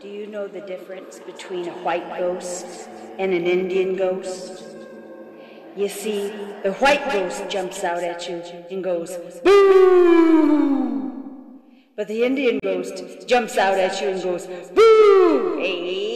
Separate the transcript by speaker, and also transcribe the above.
Speaker 1: Do you know the difference between a white ghost and an Indian ghost? You see, the white ghost jumps out at you and goes, boo! But the Indian ghost jumps out at you and goes, boo! Hey!